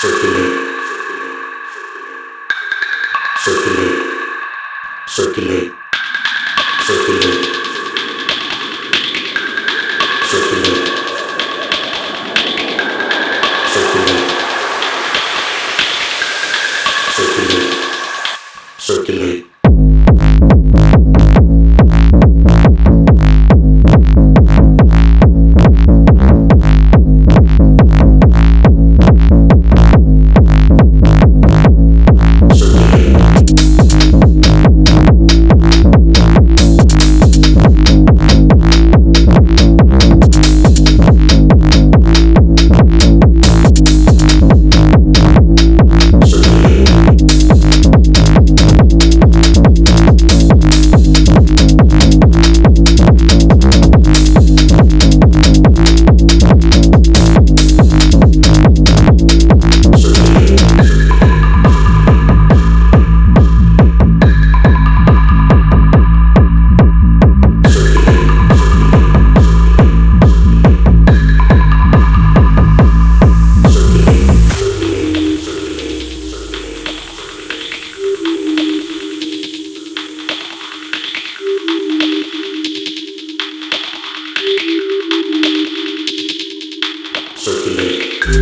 Circulate